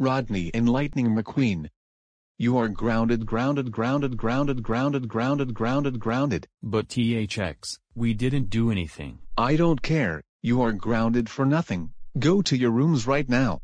Rodney and Lightning McQueen. You are grounded grounded grounded grounded grounded grounded grounded grounded. But THX, we didn't do anything. I don't care, you are grounded for nothing. Go to your rooms right now.